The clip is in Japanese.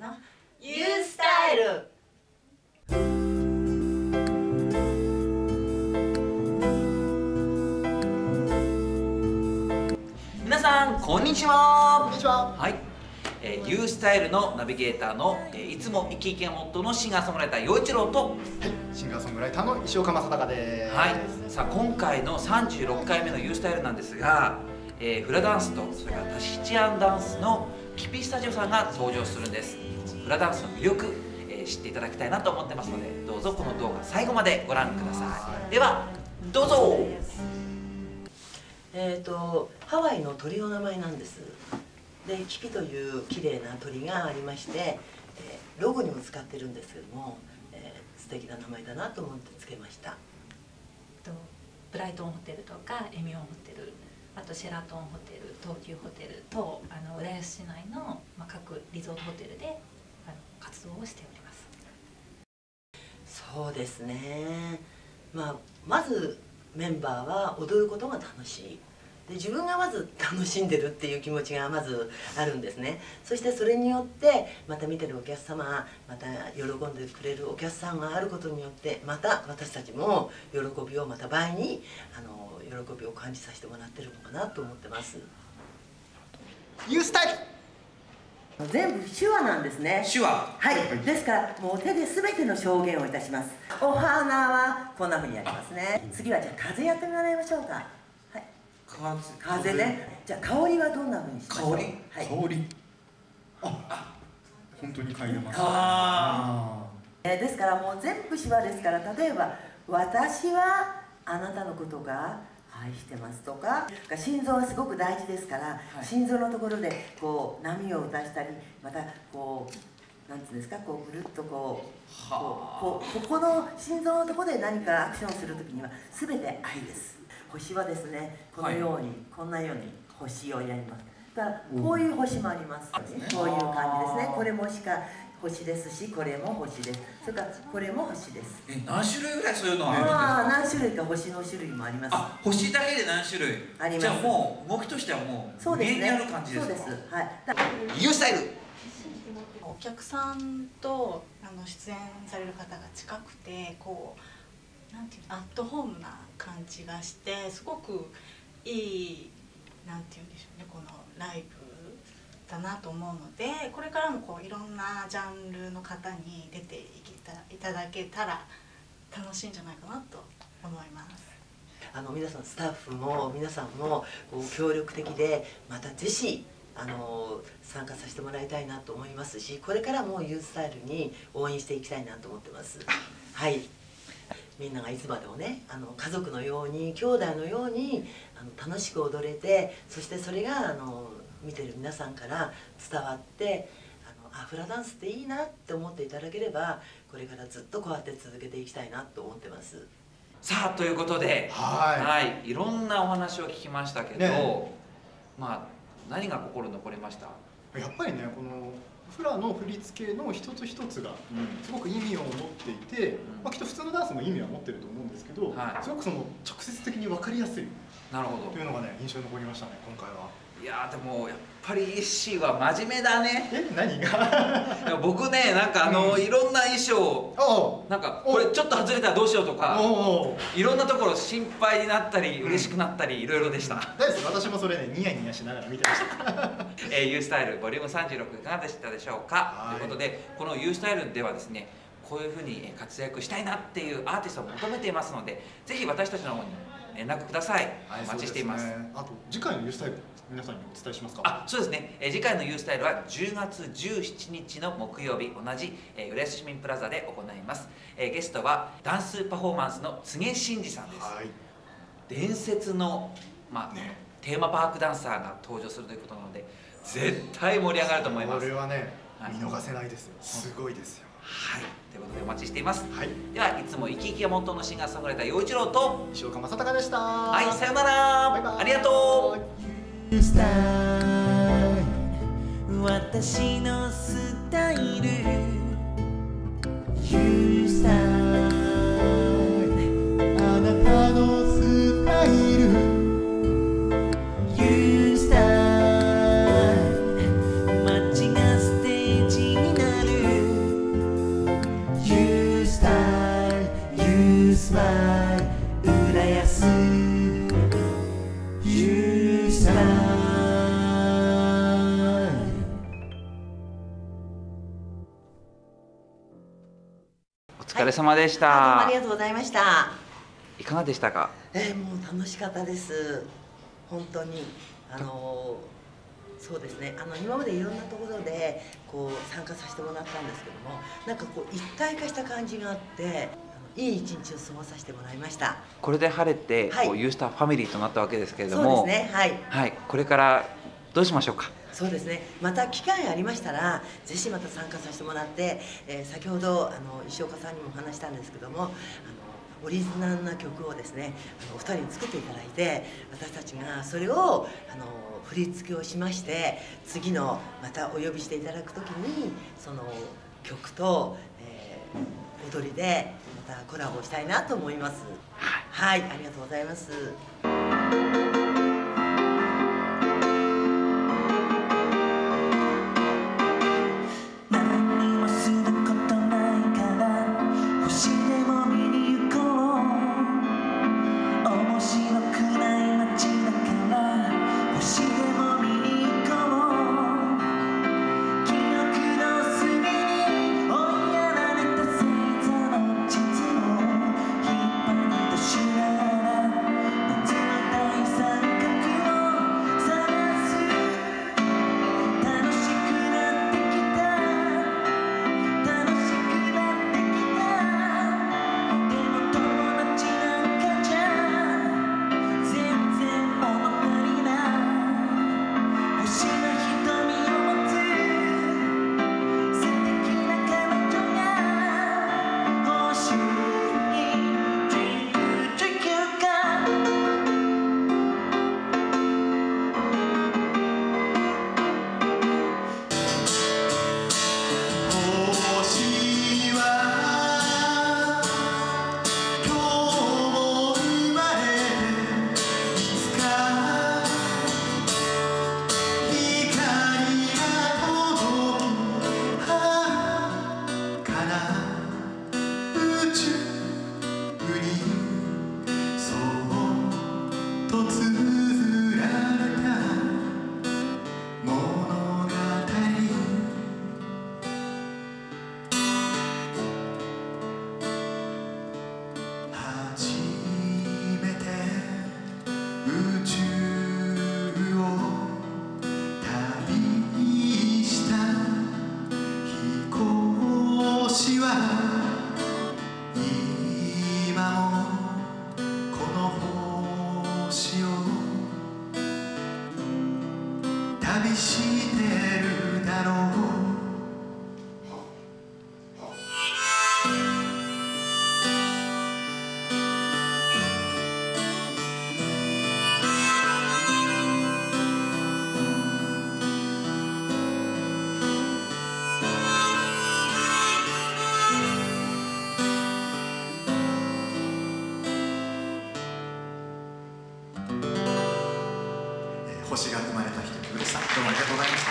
ーのユースタイル。皆さんこんにちは。こんにちは。はい、えー、ユースタイルのナビゲーターの、えーいつも生き生きがモットーのシンガーソングライター陽一郎と。はい、シンガーソングライターの石岡正隆です。はい、さあ今回の36回目のユースタイルなんですが、えーフラダンスとそれからタヒチアンダンスのキピスタジオさんが登場するんです。フラダンスの魅力、えー知っていただきたいなと思ってますのでどうぞこの動画最後までご覧ください。ではどうぞ。えっ、とハワイの鳥の名前なんです。でキピという綺麗な鳥がありまして、えーロゴにも使ってるんですけども、えー素敵な名前だなと思ってつけました。とブライトンホテルとかエミオンホテルあとシェラトンホテル東急ホテルとあの浦安市内の、まあ、各リゾートホテルで活動をしております。そうですね。まあまずメンバーは踊ることが楽しい。で自分がまず楽しんでるっていう気持ちがまずあるんですね。そしてそれによってまた見てるお客様また喜んでくれるお客さんがあることによってまた私たちも喜びをまた倍にあの喜びを感じさせてもらってるのかなと思ってます。ユースタイル。全部手話なんですね。手話。はい、ですからもう手で全ての証言をいたします。お花はこんな風にやりますね。次はじゃあ風やってもらいましょうか。はい。風ね。じゃあ香りはどんな風にしましょう？香り？はい。香り。あ、本当に嗅いでます。あえーですからもう全部手話ですから例えば「私はあなたのことが愛してます」とか心臓はすごく大事ですから、い。心臓のところでこう波を打たしたりまたこうなんていうんですかこうぐるっとこうはあ。こうこうここの心臓のところで何かアクションをするときには全て愛です。星はですねこのように、こんなように星をやります。だからこういう星もあります、こういう感じですね。これもしか星ですしこれも星です。それからこれも星です。え何種類ぐらいそういうのあるんですああか何種類か星の種類もあります。あ星だけで何種類？あります。じゃあもう動きとしてはもうそうですね。る感じですか？そうです。はい。だユースタイル。お客さんとあの出演される方が近くてこうなんていうのアットホームな感じがしてすごくいいなんていうんでしょうねこのライブだなと思うのでこれからもこういろんなジャンルの方に出ていきたいただけたら楽しいんじゃないかなと思います。あの皆さんスタッフも皆さんもこう協力的でまたぜひあの参加させてもらいたいなと思いますしこれからもユースタイルに応援していきたいなと思ってますはいみんながいつまでもねあの家族のように兄弟のようにあの楽しく踊れてそしてそれがあの見てる皆さんから伝わってあのあフラダンスっていいなって思っていただければこれからずっとこうやって続けていきたいなと思ってます。さあということではい。はい、いろんなお話を聞きましたけど、ね。まあ何が心残りました、やっぱりね、このフラの振り付けの一つ一つがすごく意味を持っていて、まあ、きっと普通のダンスも意味は持ってると思うんですけど、はい。すごくその直接的に分かりやすい。なるほど。というのがね印象に残りましたね今回は。いやーでもやっぱりイッシーは真面目だね。え何が？僕ねなんかあの、うん。いろんな衣装なんかこれちょっと外れたらどうしようとかいろんなところ心配になったり嬉しくなったりいろいろでした、大私もそれねニヤニヤしながら見てました。えー、ユースタイルボリューム36いかがでしたでしょうか、はい。ということでこのユースタイルではですねこういうふうにえー活躍したいなっていうアーティストを求めていますのでぜひ私たちの方に連絡ください、お待ちしています。ね。あと次回のユースタイル皆さんにお伝えしますか？あそうですね、えー次回のユースタイルは10月17日の木曜日同じ、えー、浦安市民プラザで行います、えーゲストはダンスパフォーマンスの柘植真司さんです、はい。伝説の、まあね。テーマパークダンサーが登場するということなので絶対盛り上がると思います。これはね、はい。見逃せないですよ。すごいですよ。はい。ということでお待ちしています。はい。ではいつも生き生きがモットーのシンガーソングライター陽一郎と石岡正隆でした。ははいさようなら。バイバイ。ありがとう。私のスタイルれ様でしあどうもた、ありがとうございました。いかがでしたか？えー、もう楽しかったです。本当に。あのそうですね。あの今までいろんなところでこう参加させてもらったんですけどもなんかこう一体化した感じがあっていい一日を過ごさせてもらいました。これで晴れて、はい。こうユースターファミリーとなったわけですけれどそうもですね。はい。はい。これからどうしましょうか？そうですね。また機会ありましたらぜひまた参加させてもらって、えー先ほどあの石岡さんにもお話したんですけどもあのオリジナルな曲をですねあのお二人に作っていただいて私たちがそれをあの振り付けをしまして次のまたお呼びしていただく時にその曲と、えー踊りでまたコラボしたいなと思います。はい。ありがとうございます旅してるだろう。星が生まれた一曲